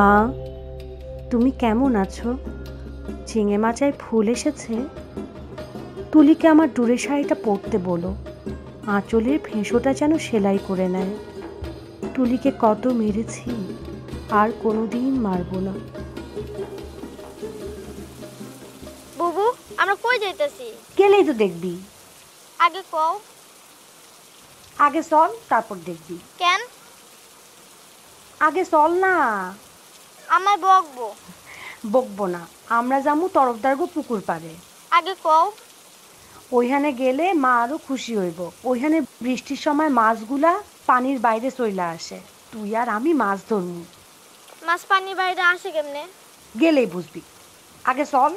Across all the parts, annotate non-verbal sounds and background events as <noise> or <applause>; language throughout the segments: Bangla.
মা তুমি কেমন আছো? ঝিঙে মাচায় ফুল এসেছে? তুলিকে আমার দূরে শাড়িটা পরতে বলো। আঁচলের ফেঁসোটা যেন সেলাই করে নেয়। তুলিকে কত মেরেছি আর কোনোদিন মারবো না। বুবু আমরা কই যাইতেছি? গেলেই তো দেখবি। আগে কও। আগে চল তারপর দেখবি। কেন? আগে চল না। আমায় বকবো। বকবো না আমরা যাব তরফদারগো পুকুর পারে আগে কও। ওইখানে গেলে মা আরও খুশি হইব। ওইখানে বৃষ্টির সময় মাছগুলা পানির বাইরে চইলা আসে। তুই আর আমি মাছ ধরমু। মাছ পানির বাইরে আসে কেমনে? গেলেই বুঝবি। আগে চল।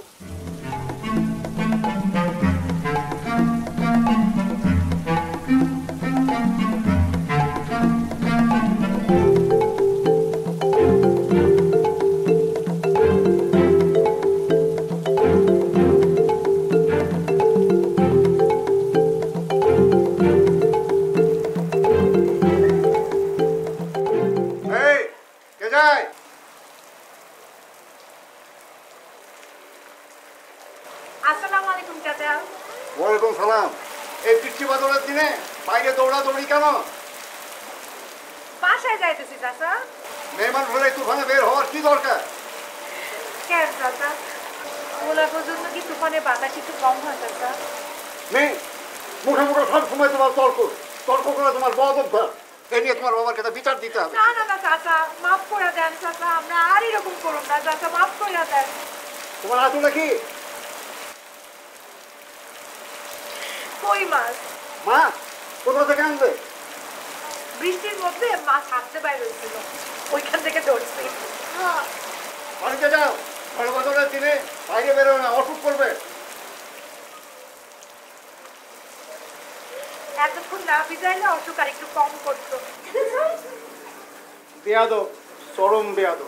যাইতেছি চাচা মেহমান হলে তুফানে বের হওয়ার কি দরকার কেন চাচা ওলা পর্যন্ত কি তুফানে বাতাস একটু কম হয় চাচা নেই মুখে মুখে সব সময় তোমার তর্ক তর্ক করে তোমার বদ অভ্যাস এ নিয়ে তোমার বাবার কাছে বিচার দিতে হবে না না না চাচা মাফ করে দেন চাচা আমরা আর এরকম করুন না চাচা মাফ করে দেন তোমার আসলে কি কই মাছ মা কোথা থেকে আনবে বৃষ্টির মধ্যে মাছ হাঁটতে বাইরে হয়েছিল ওইখান থেকে ধরছি বাড়িতে যাও। বাদলের দিনে বাইরে বেরোবে না অসুখ করবে। এতক্ষণ না ভিজাইলে অসুখ আর একটু কম করতো। বেয়াদ চরম বেয়াদ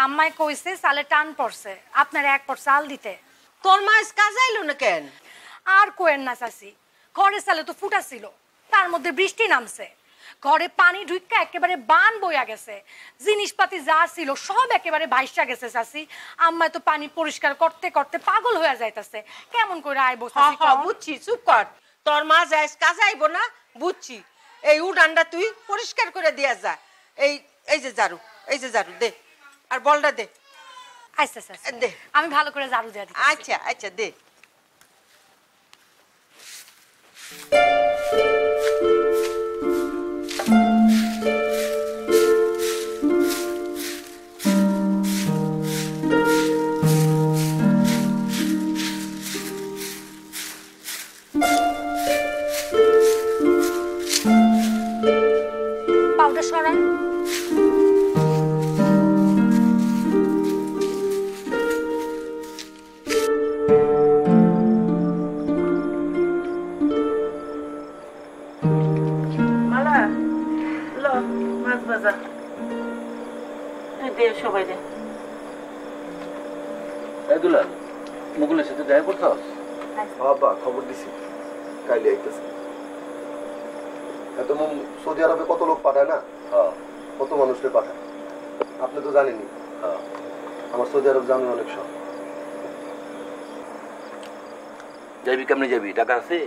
চাচি আম্মাই কইছে সালে টান পড়ছে। আপনার এক পর চাল দিতে। তোর মাছ কাজ আইলো না কেন? আর কোয়েন না চাচি। ঘরের সালে তো ফুটা ছিল তার মধ্যে বৃষ্টি নামছে। ঘরে পানি ঢুকা একেবারে বান বইয়া গেছে। জিনিসপাতি যা ছিল সব একেবারে ভাইসা গেছে চাচি। আম্মায় তো পানি পরিষ্কার করতে করতে পাগল হয়ে যাইতাছে। কেমন করে আইবো? বুঝছি চুপ কর। তোর মা যাইস কাজ আইবো না বুঝছি। এই উডানটা তুই পরিষ্কার করে দিয়া যা। এই এই যে জারু এই যে ঝাড়ু দে। আর বলটা দে। আচ্ছা আচ্ছা দে। আমি ভালো করে ঝাড়ু দিয়ে আচ্ছা আচ্ছা দে। এই দে সবাই দে এই দুলাল মুকুলের সাথে দেখা করতাস বাবা খবর দিছি। কাইলে আইতেছে। এত সৌদি আরবে কত লোক পাঠায় না? হ্যাঁ। কত মানুষকে পাঠায়? আপনি তো জানেনই। হ্যাঁ। আমার সৌদি আরব জানেন অনেক শখ। যাবি কেমনে যাবি? টাকা আছে?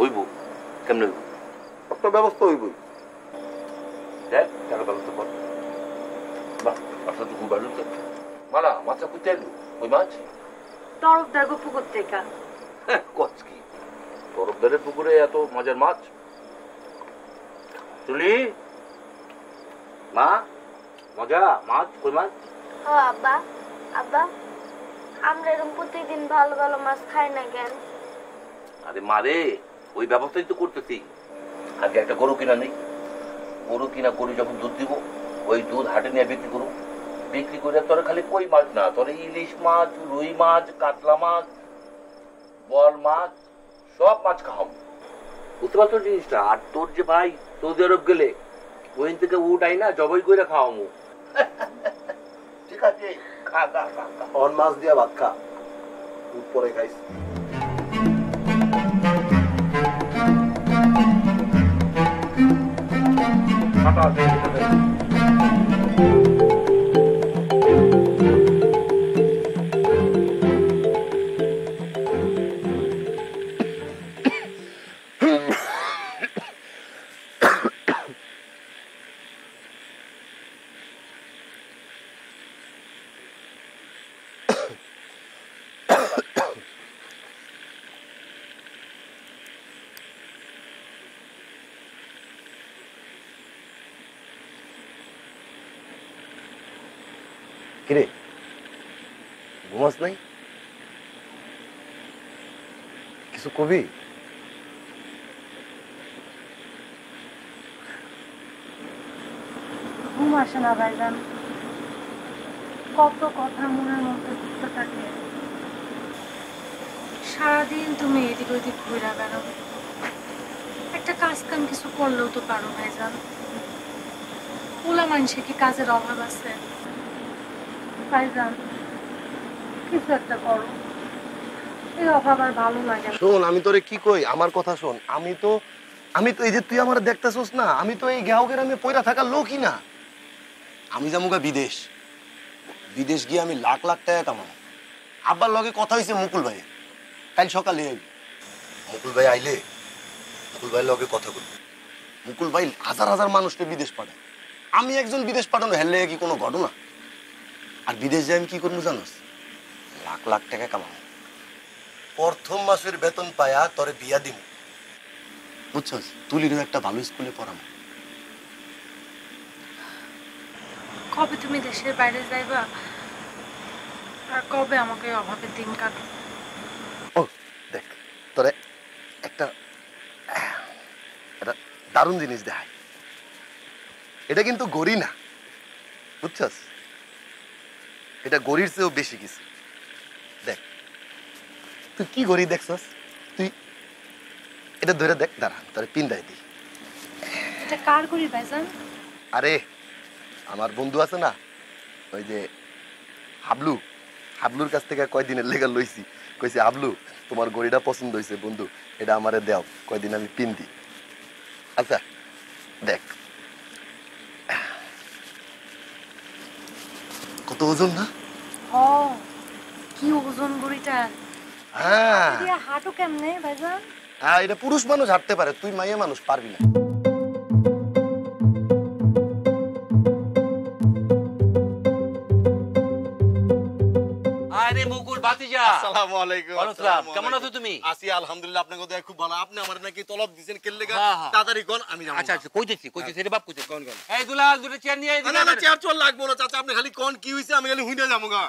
হইব। কেমনে হইব? আপনার ব্যবস্থা হইবই। দেখ টাকা ব্যবস্থা কর বাহ মাছটা তো খুব ভালো তো মালা মাছটা করতে এলো ওই মাছ তরফদার গো পুকুর থেকে হ্যাঁ কচ কি তরফদারের পুকুরে এত মজার মাছ তুলি মা মজা মাছ কই মাছ হ আব্বা আব্বা আমরা এরকম প্রতিদিন ভালো ভালো মাছ খাই না কেন আরে মারে ওই ব্যবস্থাই তো করতেছি আগে একটা গরু কিনা নেই গরু কিনা গরু যখন দুধ দিব ওই দুধ হাটে নিয়ে বিক্রি করুন। বিক্রি করে তোর খালি কই মাছ না তোর ইলিশ মাছ রুই মাছ কাতলা মাছ বল মাছ সব মাছ খাওয়াবো। বুঝতে পারছ জিনিসটা? আর তোর যে ভাই সৌদি আরব গেলে ওইখান থেকে উঠাই না জবাই করে খাওয়াবো। <laughs> ঠিক আছে খা খা। অন মাছ দিয়া ভাত খা। দুধ পরে খাইস কিরে আসে না ভাইজান কত কথা মনের মধ্যে ঘুরতে থাকে। সারাদিন তুমি এদিক ওদিক ঘুরে বেড়াও। একটা কাজ কাম কিছু করলেও তো পারো, ভাইজান। পোলা মানুষের কি কাজের অভাব আছে? ভাইজান, কিছু একটা করো। শোন, আমি তোরে কি কই? আমার কথা শোন। আমি তো আমি তো এই যে তুই আমার দেখতেছস না, আমি তো এই গ্রাহকের আমি পয়রা থাকার লোকই না। আমি যাব বিদেশ। বিদেশ গিয়ে আমি লাখ লাখ টাকা কামাবো। আব্বার লগে কথা হয়েছে মুকুল ভাই কাল সকালে আইবি। মুকুল ভাই আইলে? মুকুল ভাইয়ের লগে কথা বলব। মুকুল ভাই হাজার হাজার মানুষকে বিদেশ পাঠায়। আমি একজন বিদেশ পাঠানো হেললে কি কোনো ঘটনা? আর বিদেশ যাই আমি কি করব জানোস? লাখ লাখ টাকা কামাবো। প্রথম মাসের বেতন পায়া তরে বিয়া দিম। বুঝছস? তুলিরও একটা ভালো স্কুলে পড়াবো কবে তুমি দেশের বাইরে যাইবা? আর কবে আমাকে এই অভাবের দিন কাটবে? ও দেখ তোরে একটা একটা দারুণ জিনিস দেখাই। এটা কিন্তু গড়ি না বুঝছস? এটা গড়ির চেয়েও বেশি কিছু। দেখ তুই কি গড়ি দেখছস? তুই এটা ধরে দেখ দাঁড়া তোরে পিন্দাই দিই। এটা কার করি ভাইজান? আরে আমার বন্ধু আছে না ওই যে হাবলু হাবলুর কাছ থেকে কয়দিনের লেগে লইছি। কইছে হাবলু তোমার গড়িটা পছন্দ হয়েছে বন্ধু এটা আমারে দেও কয়দিন আমি পিন দিই আচ্ছা দেখ। কত ওজন না? কি ওজন বুড়িটা হ্যাঁ। হাঁটু কেমনে ভাইজান? হ্যাঁ এটা পুরুষ মানুষ হাঁটতে পারে তুই মাইয়া মানুষ পারবি না। আসসালামু। আলাইকুম কেমন আছো তুমি? আছি আলহামদুলিল্লাহ আপনাকে দয়া খুব ভালো। আপনি আমার নাকি তলব দিবেন কেন লেগা হ্যাঁ, হ্যাঁ। তাড়াতাড়ি কোন আমি যাব আচ্ছা আচ্ছা কইতেছি কইতেছি রে বাপ কইতেছি। কোন কোন? এই দুলাল দুটো চেয়ার নিয়ে না না চেয়ার চল লাগবো না চাচা আপনি খালি কোন কি হইছে আমি খালি হুইনা যাব গা।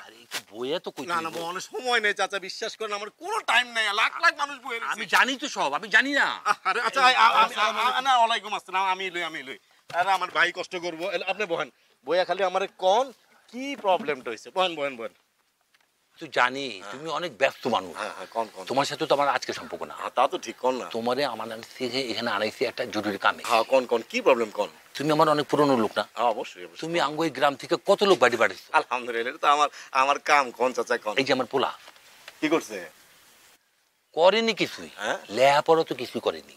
বইয়ে তো কইতে না না অনেক সময় নেই চাচা বিশ্বাস করেন আমার কোনো টাইম নাই। লাখ লাখ মানুষ বইয়ে আমি জানি তো সব আমি জানি না। আরে আচ্ছা না ওয়ালাইকুম আসসালাম আমি লই আমি লই। আরে আমার ভাই কষ্ট করব। আপনি বহেন। বইয়া খালি আমার কোন কি প্রবলেমটা হইছে? বহেন বহেন বহেন। তুই জানি তুমি অনেক ব্যস্ত মানুষ। হ্যাঁ হ্যাঁ তোমার সাথে তো আমার আজকে সম্পর্ক না। হ্যাঁ তা তো ঠিক কোন না। তোমারে আমার থেকে এখানে আনাইছি একটা জরুরি কামে। হ্যাঁ কোন কোন কি প্রবলেম কোন তুমি আমার অনেক পুরনো লোক না। হ্যাঁ অবশ্যই তুমি আঙ্গ গ্রাম থেকে কত লোক বাড়ি বাড়িছো আলহামদুলিল্লাহ তো আমার আমার কাম কোন চাচা কোন এই যে আমার পোলা। কি করছে? করেনি কিছুই। হ্যাঁ? লেহাপড়া তো কিছুই করেনি।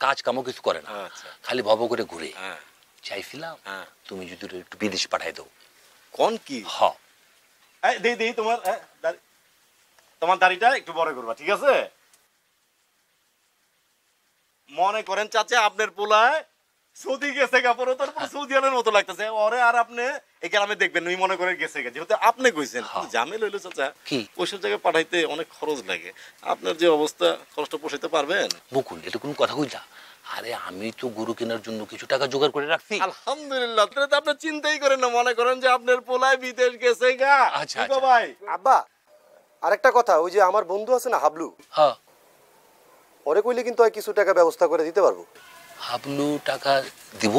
কাজ কামও কিছু করে না। আচ্ছা। খালি ভব করে ঘুরে। হ্যাঁ। চাইছিলাম হ্যাঁ। তুমি যদি একটু বিদেশ পাঠাই দাও। কোন কি? হ। এই দেই দেই তোমার তোমার দাড়িটা একটু বড় করবা ঠিক আছে? মনে করেন চাচা আপনার পোলায় সৌদি গেছে কাপড় তোর পুরো সৌদি আরবের মতো লাগতেছে। ওরে আর আপনি এই গ্রামে দেখবেন ওই মনে করেন গেছে গেছে যেহেতু আপনি কইছেন হ্যাঁ। জামে লইলো চাচা? ওইসব জায়গায় পাঠাইতে অনেক খরচ লাগে। আপনার যে অবস্থা খরচটা পোষাইতে পারবেন? বকুল এটা কোনো কথা কইতা আরে আমি তো গরু কেনার জন্য কিছু টাকা জোগাড় করে রাখছি। আলহামদুলিল্লাহ তাহলে তো আপনি চিন্তাই করেন না মনে করেন যে আপনার পোলায় বিদেশ গেছে গা। আচ্ছা, আচ্ছা। ভাই? আব্বা আরেকটা কথা ওই যে আমার বন্ধু আছে না হাবলু? হ্যাঁ। ওরে কইলে কিন্তু হয় কিছু টাকা ব্যবস্থা করে দিতে পারব। হাবলু টাকা দিব?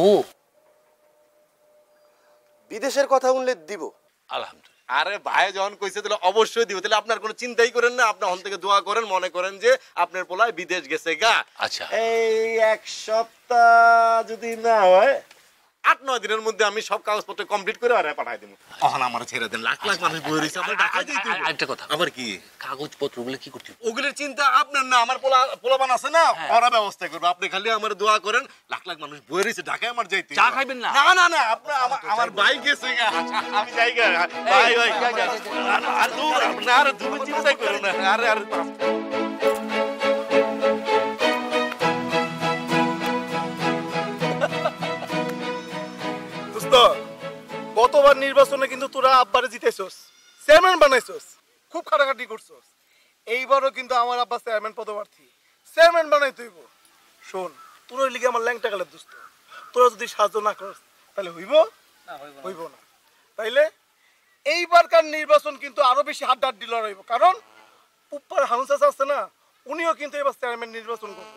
বিদেশের কথা শুনলে দিব। আলহামদুলিল্লাহ। আরে ভাই যখন কইছে তাহলে অবশ্যই দিব। তাহলে আপনার কোনো চিন্তাই করেন না আপনি হল থেকে দোয়া করেন মনে করেন যে আপনার পোলায় বিদেশ গেছে গা। আচ্ছা। এই এক সপ্তাহ যদি না হয় আট নয় দিনের মধ্যে আমি সব কাগজপত্র কমপ্লিট করে আরে পাঠাই দিব তখন আমার ছেড়ে দেন লাখ লাখ মানুষ বই রয়েছে আমার ঢাকায়। একটা কথা। আবার কি? কাগজপত্রগুলো কি করতে ওগুলোর চিন্তা আপনার না আমার পোলা পোলাপান আছে না ওরা ব্যবস্থা করবে। আপনি খালি আমার দোয়া করেন লাখ লাখ মানুষ বই রয়েছে ঢাকায় আমার যাইতে চা খাইবেন না? না না না আপনার আমার বাইক গেছে। আমি যাই গা ভাই ভাই। আর- দূর না আর দূর চিন্তাই করো না। আরে আরে গতবার নির্বাচনে কিন্তু তোরা আব্বারে জিতেছস চেয়ারম্যান বানাইছস খুব খাটাখাটি করছস। এইবারও কিন্তু আমার আব্বা চেয়ারম্যান পদপ্রার্থী। চেয়ারম্যান বানাই তুইব। শোন তোর লিগে আমার ল্যাংটা গেলে দোস্ত। তোরা যদি সাহায্য না করস তাহলে হইব? হইব না। তাইলে এইবারকার নির্বাচন কিন্তু আরও বেশি হাড্ডাহাড্ডি লড়াই হইব। কারণ উপ্পার হাউসাস আছে না উনিও কিন্তু এবার চেয়ারম্যান নির্বাচন করব।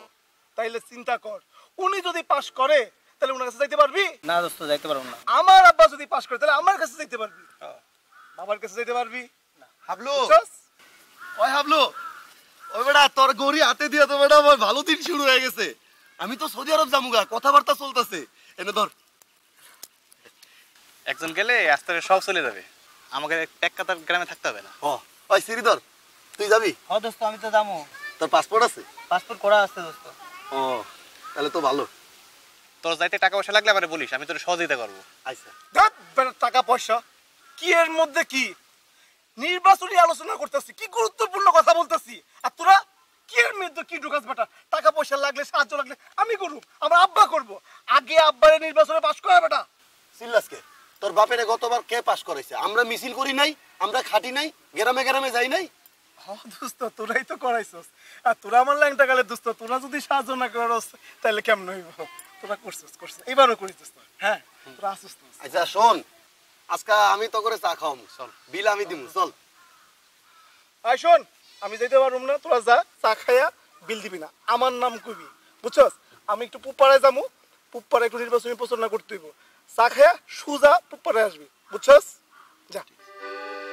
তাইলে চিন্তা কর উনি যদি পাশ করে তাহলে ওনার কাছে যাইতে পারবি? না দোস্ত যাইতে পারব না। আমার আব্বা যদি পাশ করে তাহলে আমার কাছে যাইতে পারবি। বাবার কাছে যাইতে পারবি। হাবলু। ওই হাবলু ওই বেটা তোর গড়ি হাতে দিয়া তো বেটা আমার ভালো দিন শুরু হয়ে গেছে। আমি তো সৌদি আরব জামুগা কথাবার্তা চলতেছে। এনে ধর। একজন গেলে আস্তে সব চলে যাবে। আমাকে এক কাতার গ্রামে থাকতে হবে না। ও ওই শ্রীধর তুই যাবি? হ দোস্ত আমি তো যাব। তোর পাসপোর্ট আছে? পাসপোর্ট করা আছে দোস্ত। ও তাহলে তো ভালো। তোর যাইতে টাকা পয়সা লাগলে বলিস আমি তোর সহযোগিতা করব। আচ্ছা। টাকা পয়সা কি এর মধ্যে কি? নির্বাচনী আলোচনা করতেছি কি গুরুত্বপূর্ণ কথা বলতেছি? আর তোরা কি এর মধ্যে কি ঢুকাস বেটা? টাকা পয়সা লাগলে সাহায্য লাগলে আমি করব আমার আব্বা করব। আগে আব্বারে নির্বাচনে পাশ করা বেটা। সিল্লাসকে তোর বাপেরে গতবার কে পাস করেছে আমরা মিছিল করি নাই আমরা খাটি নাই গ্রামে গ্রামে যাই নাই। দোস্ত তোরাই তো করাইছস। আর তোরা আমার ল্যাংটা গেলে দোস্ত তোরা যদি সাহায্য না করস তাহলে কেমন হইব? তোরা করছিস করছিস। এবারও করিস তো হ্যাঁ তোরা আসিস তো আচ্ছা শোন আজকে আমি তো করে চা খাওয়াম চল বিল আমি দিমু চল। আয় শোন আমি যেতে পারুম না তোরা যা চা খাইয়া বিল দিবি না। আমার নাম কইবি বুঝছস? আমি একটু পুপাড়ায় যাব পুপাড়া একটু নির্বাচনী প্রচারণা করতে হইব। চা খাইয়া সুজা পুপাড়ায় আসবি বুঝছস? যা।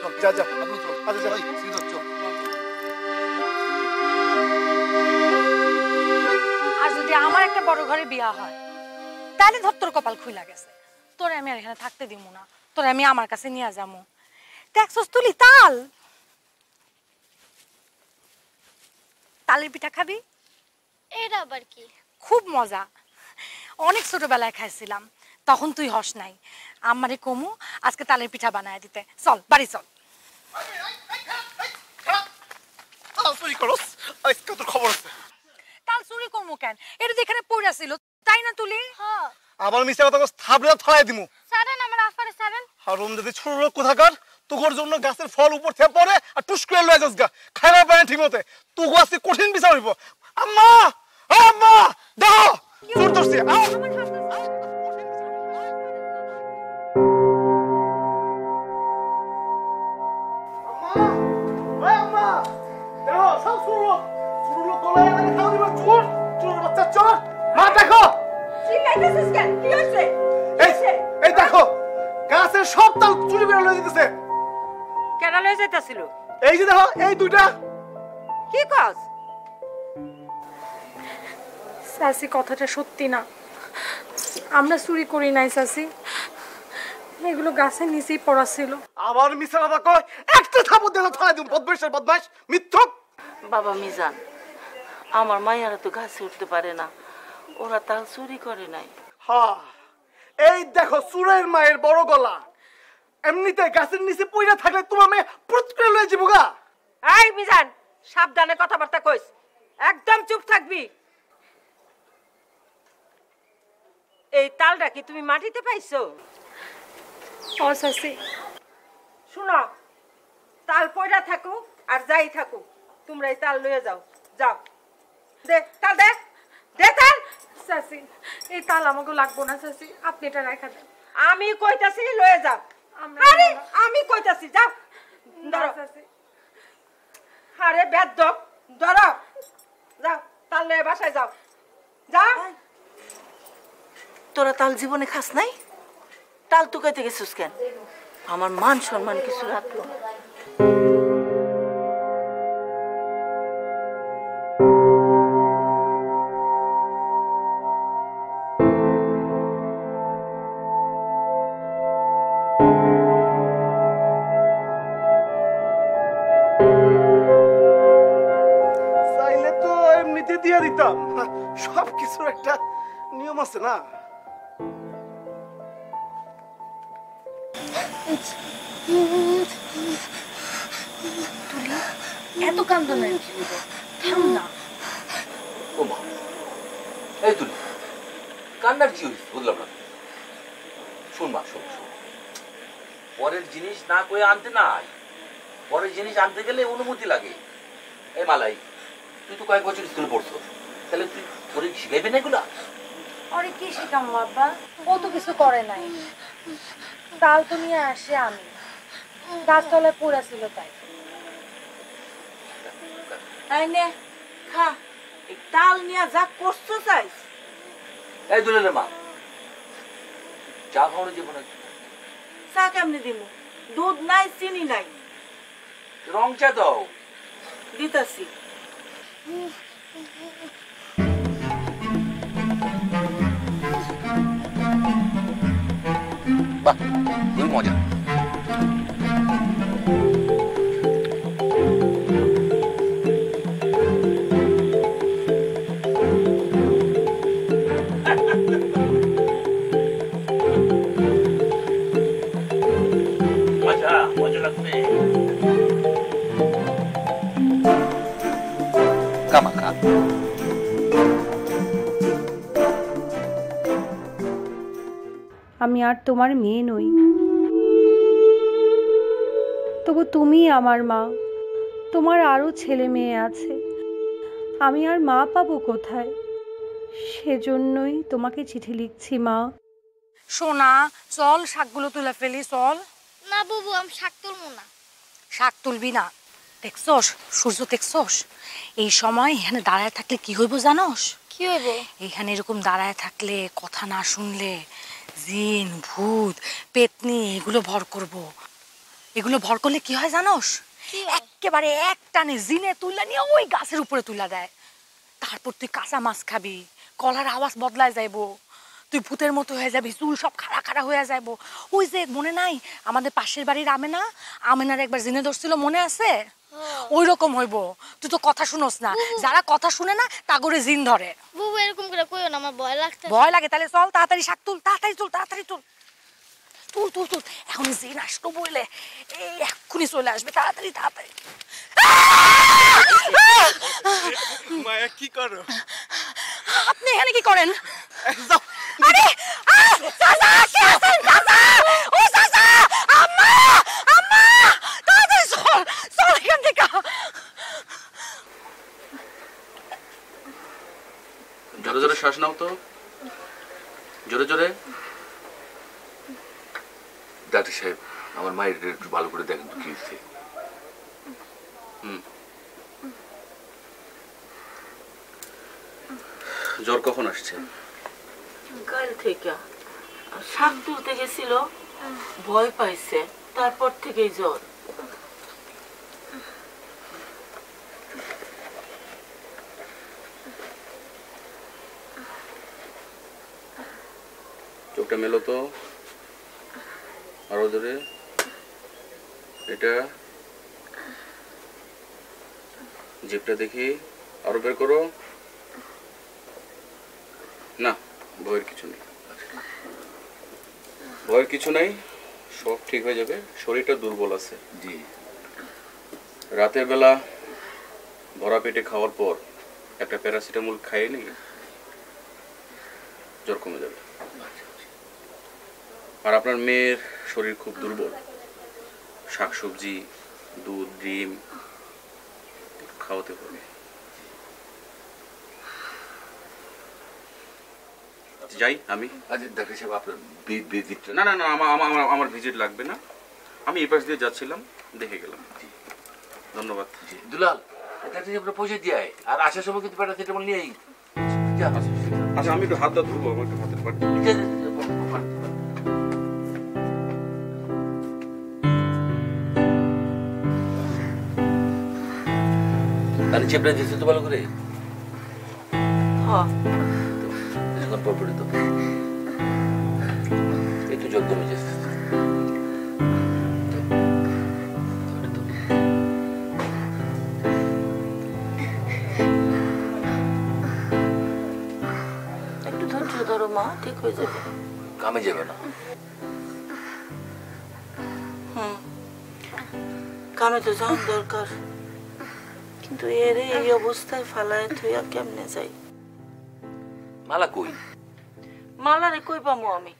চল যা যা। আপনি চল। আচ্ছা চল। বড় ঘরে বিয়া হয় তাহলে ধর তোর কপাল খুইলা গেছে তোরে আমি আর এখানে থাকতে দিব না তোরে আমি আমার কাছে নিয়ে যাব দেখছস তুলি তাল তালের পিঠা খাবি এটা আবার কি খুব মজা অনেক ছোটবেলায় খাইছিলাম তখন তুই হস নাই আমারে কমু আজকে তালের পিঠা বানায় দিতে চল বাড়ি চল আজকে তোর খবর আছে তাল চুরি করব কেন? এটা এখানে পড়ে ছিল তাই না তুলি? হ্যাঁ। আবার মিশে কথা কস থাবলে থলাই দিমু। সারেন আমার আফারে সারেন। হারুম যদি ছোট লোক কোথাকার তোর জন্য গাছের ফল উপর থেকে পড়ে আর টুস করে লয়ে যাস গা। খাইবা পায় ঠিক মতে তুই আজকে কঠিন বিচার হইব। আম্মা! আম্মা! দাও! চোর ধরছি। আও। আম্মা, আম্মা, দেখো, সব চোর। লোক। চোর লোক গলায় দিবা, চোর, চোরের বাচ্চা, চোর। মা, দেখো। এই, এই দেখো, গাছের সব তাল চুরি করে লয়ে দিতেছে কেন লয়ে যাইতাছিল? এই যে দেখো এই দুইটা। কি কাজ সাসি কথাটা সত্যি না। আমরা চুরি করি নাই সাসি। এগুলো গাছের নিচেই পড়া ছিল। আবার মিছা কথা কয় একটা থাপড় দিলে থানায় দিন বদমাইশের বদমাইশ মিথ্যক! বাবা মিজান আমার মায়েরা তো গাছে উঠতে পারে না। ওরা তাল চুরি করে নাই। হ্যাঁ এই দেখো সুরের মায়ের বড় গলা। এমনিতে গাছের নিচে পইরা থাকলে তোমার মেয়ে পুরুত করে লয়ে যাব গা। এই মিজান সাবধানে কথাবার্তা কইস। একদম চুপ থাকবি। এই তালটা কি তুমি মাটিতে পাইছো? ও সাসি শুনো তাল পয়রা থাকুক আর যাই থাকুক তোমরা এই তাল লয়ে যাও। যাও। দে তাল দে দে তাল। সাসি এই তাল আমাকে লাগবো না সাসি আপনি এটা রেখা দেন। আমি কইতাছি লয়ে যাও আরে। আমি কইতাছি যাও। ধরো। আরে বেদ ধরো। যাও তাল লয়ে বাসায় যাও। যাও তোরা তাল জীবনে খাস নাই? তাল তুকাইতে গেছিস কেন? আমার মান সম্মান কিছু রাখল। কয়ে আনতে নাই? পরের জিনিস আনতে গেলে অনুমতি লাগে। এই মালাই তুই তো কয়েক বছর স্কুলে পড়ছো। তাহলে তুই তোরে শিখাইবে না এগুলা? আরে কি শিখাম বাবা ও তো কিছু করে নাই। তাল তো নিয়ে আসে আমি। গাছতলায় পড়া ছিল তাই। তাই নে খা। এই তাল নিয়ে যা করছ চাইস এই দুলের মা চা খাওয়ানো যাব না চা কেমনি দিমু? দুধ নাই চিনি নাই। রং চা দাও। দিতাছি। বাহ খুবই মজা মজা। আমি আর তোমার মেয়ে নই। তবু তুমি আমার মা। তোমার আরও ছেলে মেয়ে আছে। আমি আর মা পাবো কোথায়? সেজন্যই তোমাকে চিঠি লিখছি মা। সোনা চল শাকগুলো তুলে ফেলি চল। না বাবু আমি শাক তুলবো না। শাক তুলবি না। দেখছস? সূর্য দেখছস? এই সময় এখানে দাঁড়ায় থাকলে কি হইব জানোস? কি হইব? এখানে এরকম দাঁড়ায় থাকলে কথা না শুনলে জিন ভূত পেতনি এগুলো ভর করব। এগুলো ভর করলে কি হয় জানোস? একেবারে এক টানে জিনে তুলে নিয়ে ওই গাছের উপরে তুলে দেয়। তারপর তুই কাঁচা মাছ খাবি কলার আওয়াজ বদলায় যাইবো। তুই ভূতের মতো হয়ে যাবি চুল সব খাড়া খাড়া হয়ে যাইবো। ওই যে মনে নাই আমাদের পাশের বাড়ির আমেনা? আমেনার একবার জিনে ধরছিল মনে আছে? ওই রকম হইব। তুই তো কথা শুনোস না। যারা কথা শুনে না তা করে জিন ধরে। বাবু এরকম করে কইও না আমার ভয় লাগছে ভয় লাগে তাহলে চল তাড়াতাড়ি শাক তুল তাড়াতাড়ি তুল তাড়াতাড়ি তুল তুল তুল তুল। এখন জিন আসলো বইলে এই এক্ষুনি চলে আসবে তাড়াতাড়ি তাড়াতাড়ি। মায়া কি করো? আপনি এখানে কি করেন? আরে! চাচা, কে আছেন, চাচা? ও চাচা! আম্মা! আম্মা! তাড়াতাড়ি চল, চল এখান থেকে। জোরে জোরে শ্বাস নাও তো জোরে জোরে ডাক্তার সাহেব আমার মায়ের একটু ভালো করে দেখেন তো কি হচ্ছে হুম জ্বর কখন আসছে কাল থেকে শাক তুলতে গেছিল ভয় পাইছে তারপর থেকেই জ্বর চোখটা মেলো তো। আরও জোরে। এটা। জিপটা দেখি। আরও বের করো। না ভয়ের কিছু নেই। ভয়ের কিছু নাই। সব ঠিক হয়ে যাবে। শরীরটা দুর্বল আছে। জি। রাতের বেলা ভরা পেটে খাওয়ার পর একটা প্যারাসিটামল খাইয়ে নিই জ্বর কমে যাবে। আর আপনার মেয়ের শরীর খুব দুর্বল। শাকসবজি দুধ ডিম খাওয়াতে হবে। যাই আমি আচ্ছা না না না আমার আমার ভিজিট লাগবে না। আমি এই পাশ দিয়ে যাচ্ছিলাম দেখে গেলাম। ধন্যবাদ। দুলাল পয়সা দিয়ে। আর আসার সময় কিন্তু প্যারাসিটামল নিয়ে আচ্ছা আমি একটু হাতটা ধুবো আমার একটু হাতের পাট কানে চেপড়ে দিয়েছে তো ভালো করে? হ এখন পরপরে তো এই তো। জল কমে যাচ্ছে। একটু ধৈর্য ধরো মা ঠিক হয়ে যাবে। কামে যাবে না। হুম। কামে তো যাওয়ার দরকার। কিন্তু এর এই অবস্থায় ফালায় থুইয়া কেমনে যাই? মালা কই? মালারে কই পামু আমি?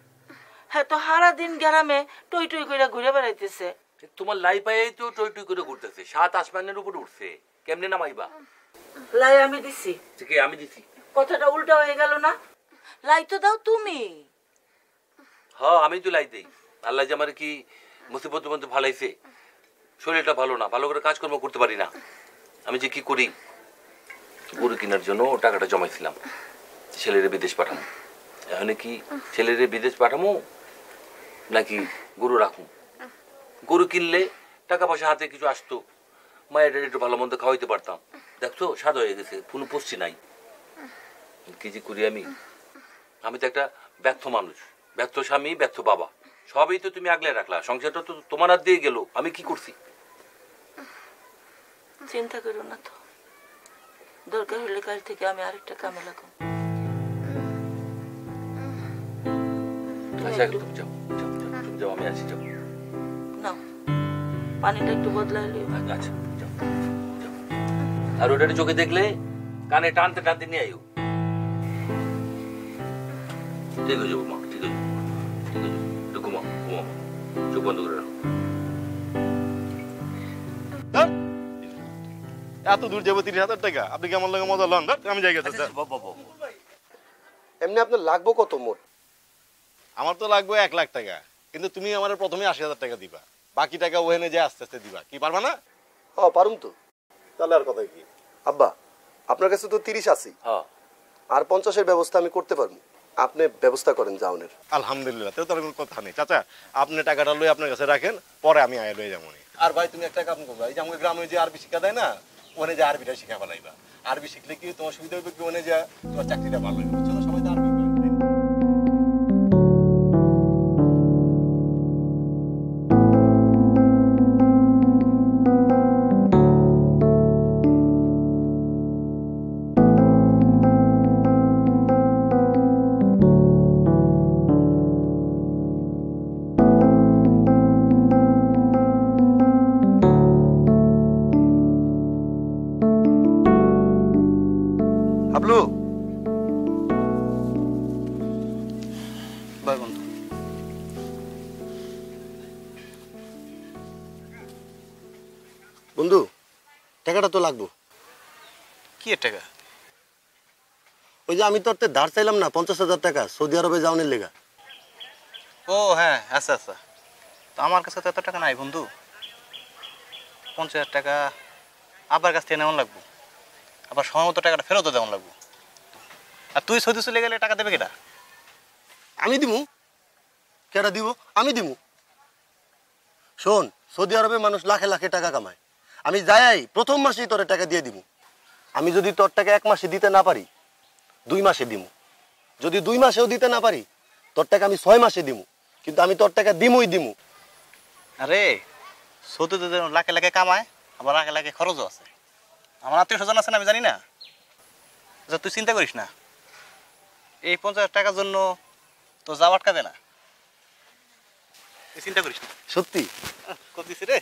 হ্যাঁ তো সারা দিন গ্রামে টই টই করে ঘুরে বেড়াইতেছে। তোমার লাই পায়ে তো টই টই করে ঘুরতেছে। সাত আসমানের উপর উঠছে। কেমনে নামাইবা? লাই আমি দিছি। থেকে আমি দিছি? কথাটা উল্টা হয়ে গেল না? লাই তো দাও তুমি। হ আমি তো লাই দেই। আল্লাহ যে আমার কি মুসিবতের মধ্যে ভালাইছে শরীরটা ভালো না ভালো করে কাজকর্ম করতে পারি না। আমি যে কি করি? গরু কেনার জন্য টাকাটা জমাইছিলাম। ছেলেরে বিদেশ পাঠামো। এখন কি ছেলেরে বিদেশ পাঠামো? নাকি গরু রাখুম? গরু কিনলে টাকা পয়সা হাতে কিছু আসতো। মায়ের একটু ভালো মন্দ খাওয়াইতে পারতাম। দেখছ? স্বাদ হয়ে গেছে। কোনো পুষ্টি নাই। কি যে করি আমি? আমি তো একটা ব্যর্থ মানুষ। ব্যর্থ স্বামী, ব্যর্থ বাবা। সবই তো তুমি আগলে রাখলা। সংসারটা তো তোমার হাত দিয়ে গেল। আমি কি করছি? চিন্তা করো না তো। দরকার হলে কাল থেকে আমি আরেকটা কামে লাগাম আচ্ছা তুমি যাও যাও যাও, যাও আমি আছি যাও। নাও পানিটা একটু আচ্ছা যাও যাও। আর ওটা চোখে দেখলে কানে টানতে টানতে নিয়ে আইও। ঠিক আছে মা ঠিক আছে ঠিক আছে। ঘুমাও ঘুমাও চোখ বন্ধ করে রাখো। এত দূর যাব তিরিশ হাজার টাকা। আপনি কি আমার লাগে মজা লন? আমি যাই গেছে এমনি আপনার লাগবো কত মোট? আমার তো লাগবে এক লাখ টাকা। কিন্তু তুমি আমার প্রথমে আশি হাজার টাকা দিবা। বাকি টাকা ওখানে যে আস্তে আস্তে দিবা। কি পারবা না? হ পারুম তো। তাহলে আর কথা কি? আব্বা আপনার কাছে তো তিরিশ আছি হ্যাঁ। আর পঞ্চাশের ব্যবস্থা আমি করতে পারব। আপনি ব্যবস্থা করেন যাওনের আলহামদুলিল্লাহ তো তার কোনো কথা নেই। চাচা আপনি টাকাটা লই আপনার কাছে রাখেন পরে আমি আয় লয়ে যাব আর ভাই তুমি একটা কাম করবা। এই যে আমাকে গ্রামে যে আরবি শিক্ষা দেয় না ওখানে যে আরবিটা শিখা ফেলাইবা আরবি শিখলে কি তোমার সুবিধা হবে কি ওনে যা তোমার চাকরিটা ভালো বুঝছ আমি তোর তে ধার চাইলাম না পঞ্চাশ হাজার টাকা সৌদি আরবে যাওনের লেগা। ও হ্যাঁ আচ্ছা আচ্ছা। তো আমার কাছে তো এত টাকা নাই বন্ধু। পঞ্চাশ হাজার টাকা আবার কাছ থেকে নেওয়ান লাগবো। আবার সময় মতো টাকাটা ফেরতও দেওয়ান লাগবো। আর তুই সৌদি চলে গেলে টাকা দেবে কেটা আমি দিমু। কেটা দিব? আমি দিমু। শোন সৌদি আরবে মানুষ লাখে লাখে টাকা কামায়। আমি যাই প্রথম মাসেই তোর টাকা দিয়ে দিব আমি যদি তোর টাকা এক মাসে দিতে না পারি দুই মাসে দিমু। যদি দুই মাসেও দিতে না পারি তোর টাকা আমি ছয় মাসে দিমু। কিন্তু আমি তোর টাকা দিমুই দিমু। আরে সৌদিতে যে লাখে লাখে কামায় আবার লাখে লাখে খরচও আছে। আমার আত্মীয় স্বজন আছে না আমি জানি না। আচ্ছা তুই চিন্তা করিস না। এই পঞ্চাশ টাকার জন্য তো যাওয়া আটকাবে না। তুই চিন্তা করিস না। সত্যি? করতেছি রে?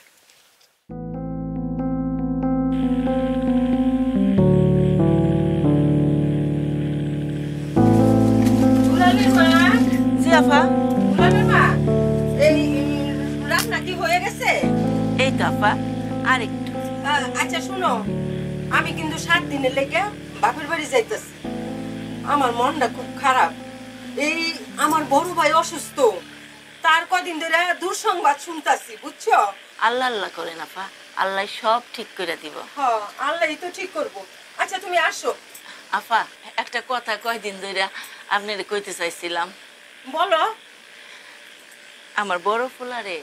জি আফা এই রান্না কি হয়ে গেছে এই তো আফা আর আচ্ছা শুনো। আমি কিন্তু সাত দিনের লেগে বাপের বাড়ি যাইতেছি। আমার মনটা খুব খারাপ। এই আমার বড় ভাই অসুস্থ। তার কদিন ধরে দুঃসংবাদ শুনতাছি বুঝছ? আল্লাহ আল্লাহ করেন আল্লাহ সব ঠিক করে দিব। হ আল্লাহই তো ঠিক করব। আচ্ছা তুমি আসো। আফা একটা কথা কয়দিন ধরে আপনার কইতে চাইছিলাম। বলো। আমার বড় ফুলারে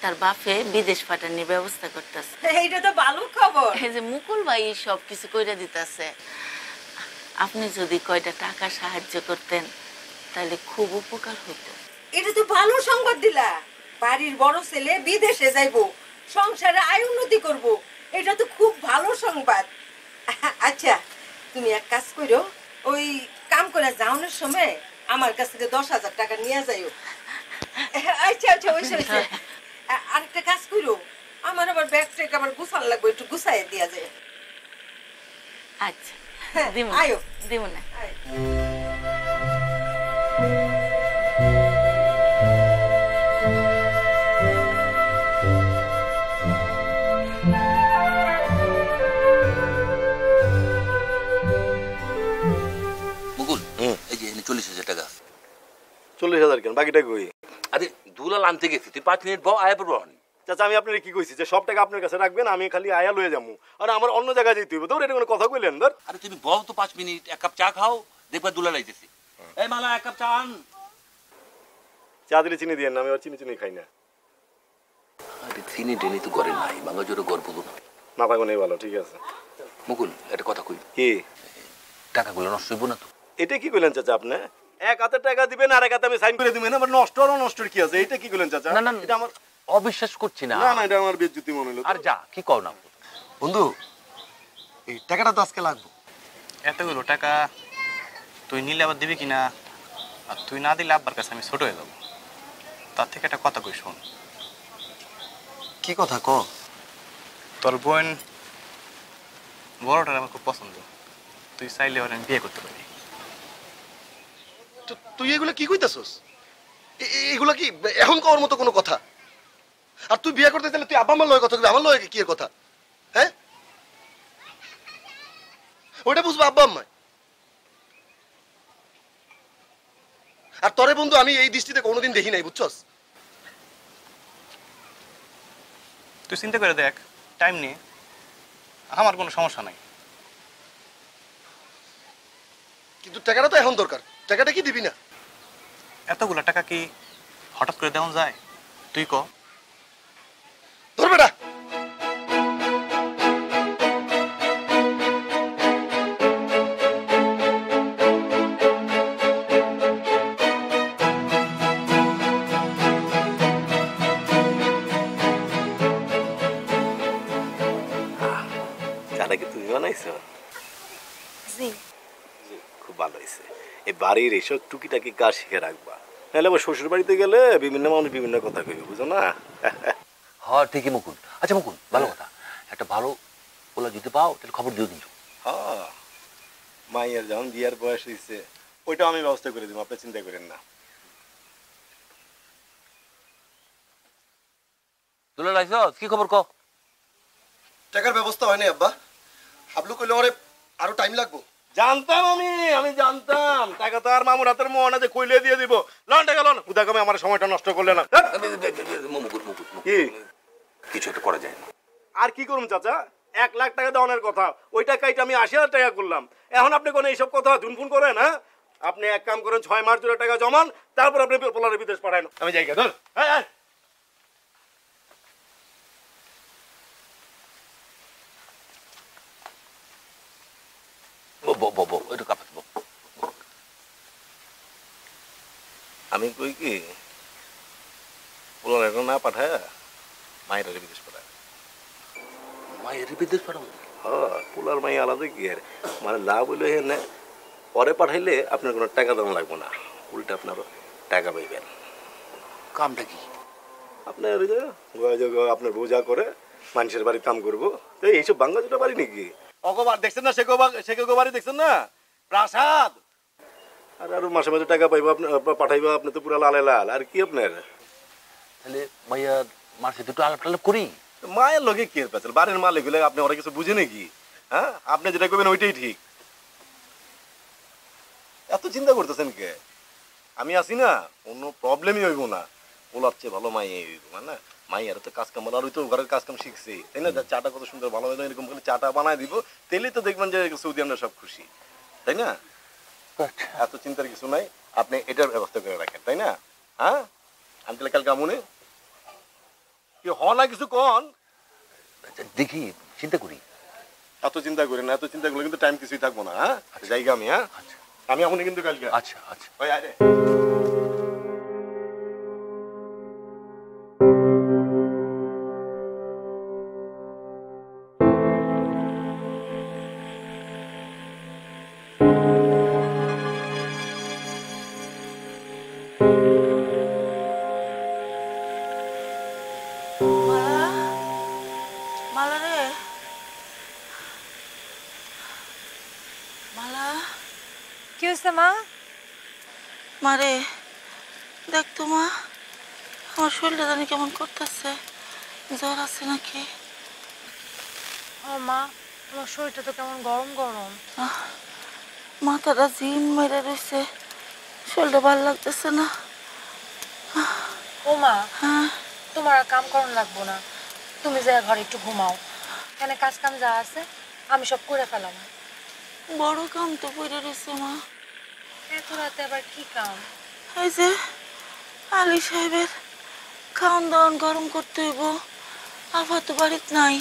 তার বাপে বিদেশ পাঠানোর ব্যবস্থা করতেছে। এইটা তো ভালো খবর। এই যে মুকুল ভাই সব কিছু কইরা দিতেছে। আপনি যদি কয়টা টাকা সাহায্য করতেন তাহলে খুব উপকার হতো এটা তো ভালো সংবাদ দিলা। বাড়ির বড় ছেলে বিদেশে যাইব সংসারে আয় উন্নতি করব এটা তো খুব ভালো সংবাদ। আচ্ছা তুমি এক কাজ করো ওই কাম করে যাওয়ানোর সময় আমার কাছ থেকে দশ হাজার টাকা নিয়ে যাইও। আচ্ছা আচ্ছা ওই ওইসে আরেকটা কাজ করো আমার আবার ব্যাগ ট্যাগ আবার গুছান লাগবে একটু গুছাইয়ে দিয়া যায় আচ্ছা হ্যাঁ, আয়ো। দেবো না। চল্লিশ হাজার কেন? বাকিটা কই? আরে দুলাল আনতে গেছি। তুই পাঁচ মিনিট বউ আয়া পড়ব চাচা আমি আপনার কি কইছি? যে সব টাকা আপনার কাছে রাখবেন আমি খালি আয়া লয়ে যাব আর আমার অন্য জায়গায় যেতে হইব। তোর এটা কোনো কথা কইলেন ধর। আরে তুমি বউ তো পাঁচ মিনিট এক কাপ চা খাও দেখবা দুলাল আইতেছি। এই মালা এক কাপ চা আন। চা দিলে চিনি দিয়ে না আমি আর চিনি চিনি খাই না। আরে চিনি টেনি তো করে নাই। বাঙ্গা জোরে গর্ব না নেই ভালো ঠিক আছে। মুকুল একটা কথা কই। কি? টাকাগুলো নষ্ট হইব না তো? এটা কি কইলেন চাচা আপনি? এক হাতে টাকা দিবেন আর এক হাতে আমি সাইন করে দিবেন। আমার নষ্ট আর নষ্টর কি আছে? এটা কি কইলেন চাচা? না, না, এটা আমার অবিশ্বাস করছি না। না না এটা আমার বেজ্জতি মনে হলো। আর যা কি কও না। বন্ধু এই টাকাটা তো আজকে লাগবে। এতগুলো টাকা তুই নিলে আবার দিবি কিনা? আর তুই না দিলে আব্বার কাছে আমি ছোট হয়ে যাব। তার থেকে একটা কথা কই শোন। কি কথা ক তোর বোন বড়টার আমার খুব পছন্দ। তুই চাইলে ওর আমি বিয়ে করতে পারি। তুই এগুলো কি কইতাছস? এ- এ- কি এখন কওয়ার মতো কোনো কথা? আর তুই বিয়ে করতে চাইলে তুই আব্বা আমার লয় কথা আমার লয় কি কথা? হ্যাঁ? ওইটা বুঝব আব্বা আম্মায়। আর তরে বন্ধু আমি এই দৃষ্টিতে কোনোদিন দেখি নাই বুঝছস? তুই চিন্তা করে দেখ টাইম নিয়ে আমার কোনো সমস্যা নাই। কিন্তু টাকাটা তো এখন দরকার। টাকাটা কি দিবি না? এতগুলো টাকা কি হঠাৎ করে দেওয়া যায়? তুই ক। বাড়ির এইসব টুকিটাকি কাজ শিখে রাখবা। নাহলে আবার শ্বশুর বাড়িতে গেলে বিভিন্ন মানুষ বিভিন্ন কথা কইবে বুঝো না? হ্যাঁ ঠিকই মুকুল আচ্ছা মুকুল ভালো কথা। একটা ভালো ওলা যদি পাও তাহলে খবর দিও কিন্তু হ্যাঁ মাইয়ের যখন বিয়ার বয়স হয়েছে ওইটাও আমি ব্যবস্থা করে দিব আপনি চিন্তা করেন না। দুলাল আইস কি খবর ক টাকার ব্যবস্থা হয় নাই আব্বা। হাবলু কইলে আরও টাইম লাগবো। জানতাম আমি আমি জানতাম। টাকা তো আর মামুর হাতের মোহনা যে কইলে দিয়ে দিব। লন টাকা লন। উদা কমে আমার সময়টা নষ্ট করলে না। কি? কিছু একটা করা যায় না। আর কি করুন চাচা? এক লাখ টাকা দেওয়ানোর কথা। ওই টাকাইটা আমি আশি হাজার টাকা করলাম। এখন আপনি কোনো এইসব কথা ধুনফুন করেন হ্যাঁ? আপনি এক কাম করেন ছয় মাস ধরে টাকা জমান তারপর আপনি পোলারে বিদেশ পাঠান। আমি যাই ধর। এই, বো বো বো একটু কাপড় বো। আমি কই কি এখন না পাঠায় মায়ের বিদেশ পাঠায়। মায়ের বিদেশ পাঠাবো? হ্যাঁ পোলার মাই আলাদা কি আর? মানে লাভ হইলে হেনে পরে পাঠাইলে আপনার কোনো টাকা দাম লাগবে না। উল্টা আপনার টাকা পাইবেন। কামটা কি? আপনার আপনার বোঝা করে মানুষের বাড়ি কাম করব। তো এইসব বাংলা যেটা বাড়ি নাকি? অগবার দেখছেন না? সে সে দেখছেন না? প্রাসাদ! আর আরও মাসে মাসে টাকা পাইবো আপনার পাঠাইবো আপনি তো পুরা লালে লাল। আর কি আপনার? তাহলে মাইয়া মার সাথে একটু আলাপ টালাপ করি। মায়ের লগে কি পেছাল বাড়ির মালিক হলে আপনি ওরা কিছু বুঝে নাকি? হ্যাঁ? আপনি যেটা করবেন ওইটাই ঠিক। এত চিন্তা করতেছেন কে? আমি আছি না কোনো প্রবলেমই হইব না। ওলার চেয়ে ভালো মাই হইব মানে মাই আর তো কাজ কাম আর ওই তো ঘরের কাজ কাম শিখছি। তাই না চাটা কত সুন্দর ভালো হয় এরকম করে চাটা বানায় দিব তেলে তো দেখবেন যে সৌদি আমরা সব খুশি। তাই না? এত চিন্তার কিছু নাই আপনি এটার ব্যবস্থা করে রাখেন তাই না? হ্যাঁ? আমি তাহলে কালকে আমনে। কি হ না কিছু কন? দেখি চিন্তা করি। এত চিন্তা করি না এত চিন্তা করলে কিন্তু টাইম কিছুই থাকব না হ্যাঁ? জায়গা আমি হ্যাঁ? আমি এখনই কিন্তু কালকে। আচ্ছা আচ্ছা। ওই আরে শরীরটা জানি কেমন করতেছে? জ্বর আছে নাকি? ও মা তোমার শরীরটা তো কেমন গরম গরম। মাথাটা জিন মেরে রয়েছে শরীরটা ভালো লাগতেছে না। ও মা হ্যাঁ। তোমার আর কাম করন লাগবো না। তুমি যা ঘরে একটু ঘুমাও। কেন কাজ কাম যা আছে আমি সব করে ফেলাম। বড় কাম তো পড়ে রয়েছে মা। এত রাতে আবার কি কাম? এই যে আলী সাহেবের খাওয়ান দাওয়ান গরম করতে হইব। আবার তো বাড়িতে নাই।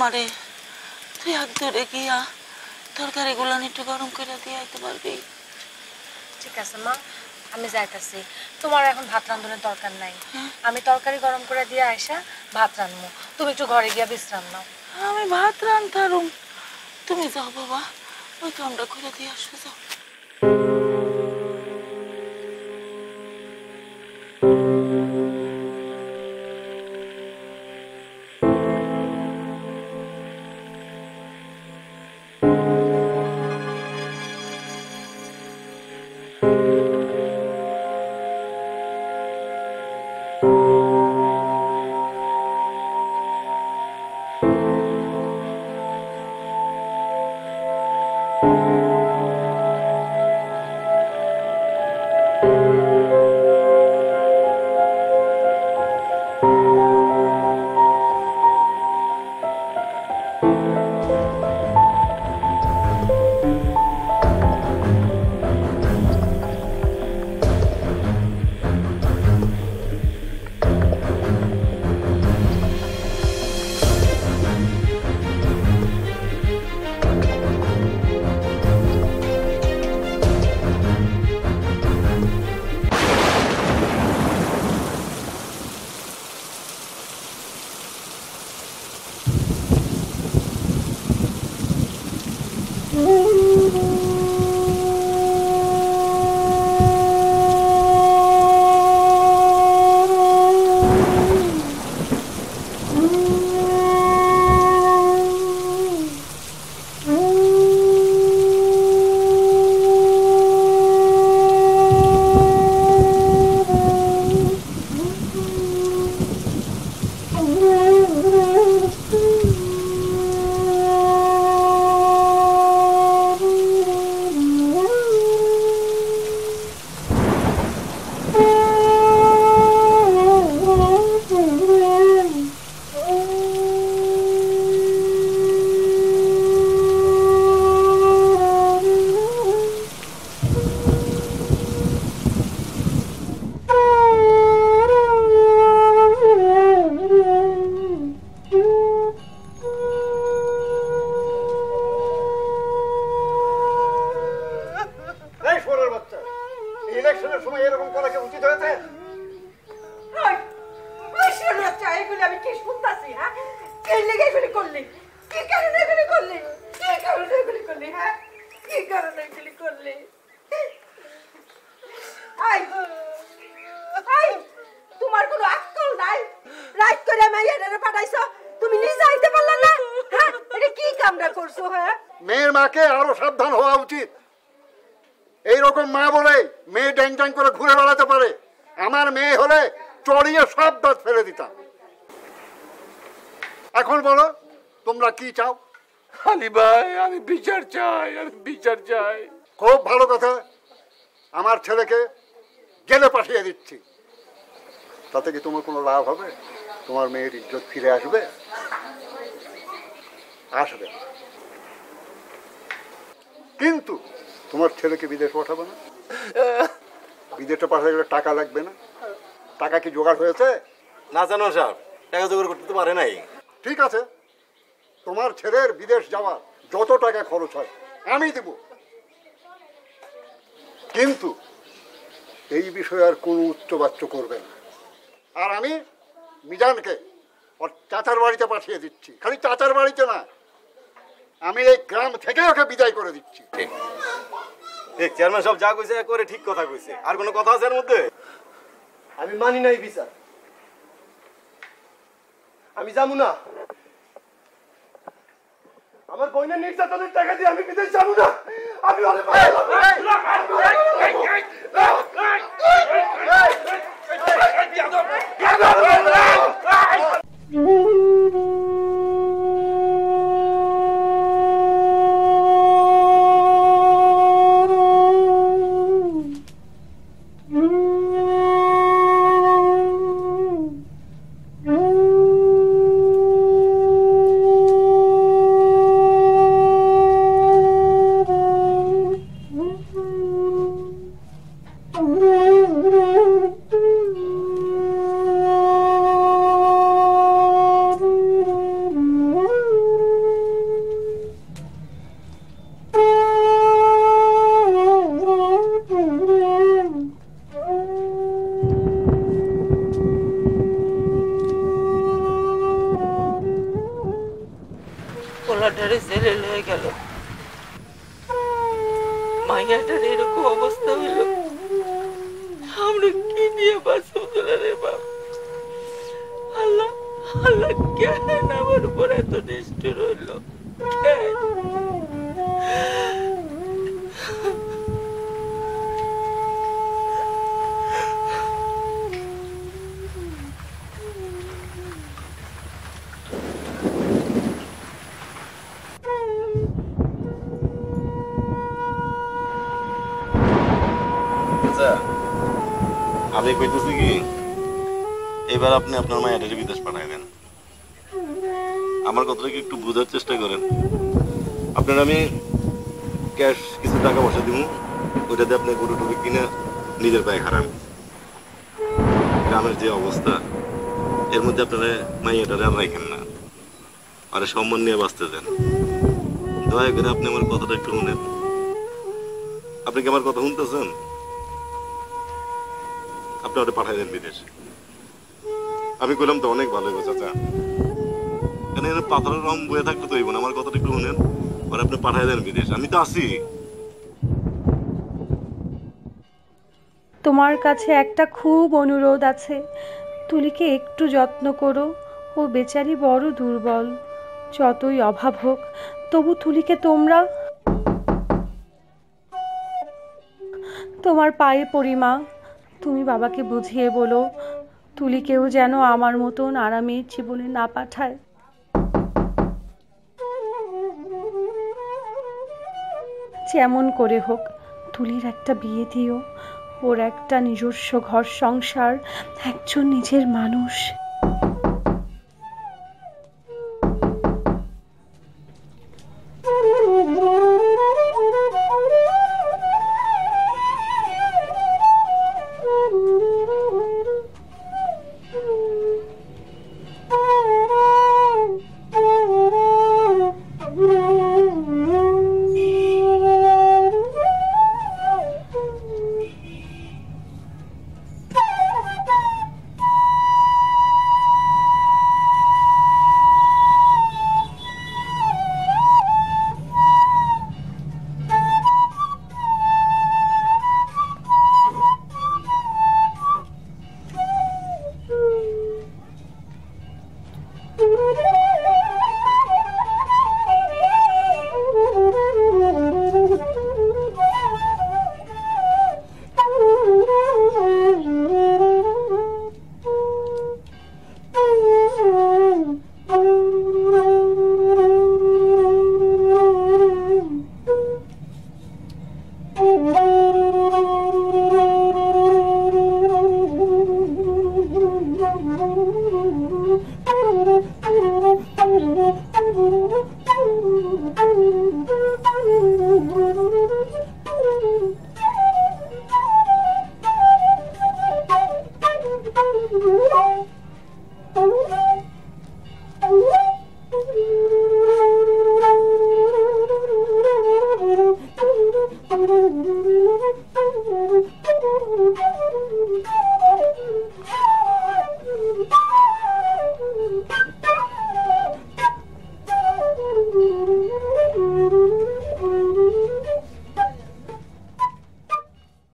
মারে তুই হাত ধরে গিয়া তরকারি গুলান একটু গরম করে দিয়ে আইতে পারবি। ঠিক আছে মা আমি যাইতাছি। তোমার এখন ভাত রান্ধনের দরকার নাই। আমি তরকারি গরম করে দিয়ে আইসা ভাত রান্ধবো তুমি একটু ঘরে গিয়া বিশ্রাম নাও। আমি ভাত রান্তারুম তুমি যাও বাবা ওই কামটা করে দিয়ে আসো যাও। করা কি উচিত হয়েছে? এগুলি আমি কি শুনতাছি হ্যাঁ? এই লেগে এগুলি করলি? কি কারণে এগুলি করলি? কি কারণে এগুলি করলি হ্যাঁ? কি কারণে এগুলি করলি? আই আই তোমার কোনো আক্কল নাই? রাইট করে মাইয়ারে পাঠাইছো? তুমি নিজে আইতে পারলা না? হ্যাঁ এটা কি কামটা করছ হ্যাঁ? মেয়ের মাকে আরও সাবধান হওয়া উচিত। এইরকম মা বলে মেয়ে ড্যাং ড্যাং করে ঘুরে বেড়াতে পারে। আমার মেয়ে হলে চড়িয়ে সব দাঁত ফেলে দিতাম। এখন বলো তোমরা কি চাও? আলী ভাই আমি বিচার চাই আমি বিচার চাই। খুব ভালো কথা। আমার ছেলেকে জেলে পাঠিয়ে দিচ্ছি। তাতে কি তোমার কোনো লাভ হবে? তোমার মেয়ের ইজ্জত ফিরে আসবে? আসবে। কিন্তু তোমার ছেলেকে বিদেশ পাঠাবে না? বিদেশে পাঠাতে গেলে টাকা লাগবে না? টাকা কি জোগাড় হয়েছে? না জানো সাহেব টাকা জোগাড় করতে তো পারে নাই। ঠিক আছে। তোমার ছেলের বিদেশ যাওয়ার যত টাকা খরচ হয় আমি দেব। কিন্তু এই বিষয়ে আর কোনো উচ্চবাচ্য করবে না। আর আমি মিজানকে ওর চাচার বাড়িতে পাঠিয়ে দিচ্ছি। খালি চাচার বাড়িতে না আমি এই গ্রাম থেকে ওকে বিদায় করে দিচ্ছি। ঠিক। চেয়ারম্যান সব যা কইছে করে ঠিক কথা কইছে আর কোনো কথা আছে এর মধ্যে আমি মানি নাই বিচার আমি যাব না আমার বইনের নির্যাতনের টাকা দিয়ে আমি বিদেশ যাব না আমি অনেক পোলাটারে ছেলে লয়ে গেল। মাইয়াটার এরকম অবস্থা হইল আমরা কি নিয়ে বাঁচব রে বাপ আল্লাহ আল্লাহ কেন আমার উপর এত নিষ্ঠুর হইল কেন? আমি কইতেছি কি এবার আপনি আপনার মায়ের বিদেশ পাঠাই দেন। আমার কথাটা কি একটু বোঝার চেষ্টা করেন। আপনার আমি ক্যাশ কিছু টাকা পয়সা দিব ওইটা দিয়ে আপনি গরু টুকু কিনে নিজের পায়ে খারান গ্রামের যে অবস্থা, এর মধ্যে আপনারা মাইয়াটারে আর রাখেন না। আরে সম্মান নিয়ে বাঁচতে দেন দয়া করে আপনি আমার কথাটা একটু শুনেন। আপনি কি আমার কথা শুনতেছেন? আপনি পাঠাই দেন বিদেশে। আমি কইলাম তো অনেক ভালো হইব, চাচা। কেন এর পাথরের রং বয়ে থাকতে তো হইব আমার কথাটা একটু শুনেন। আর আপনি পাঠাই দেন বিদেশ। আমি তো আছি। তোমার কাছে একটা খুব অনুরোধ আছে। তুলিকে একটু যত্ন করো। ও বেচারি বড় দুর্বল। যতই অভাব হোক, তবু তুলিকে তোমরা তোমার পায়ে পরিমা তুমি বাবাকে বুঝিয়ে বলো তুলি কেউ যেন আমার মতন আরামে জীবনে না পাঠায়। যেমন করে হোক, তুলির একটা বিয়ে দিও। ওর একটা নিজস্ব ঘর সংসার, একজন নিজের মানুষ।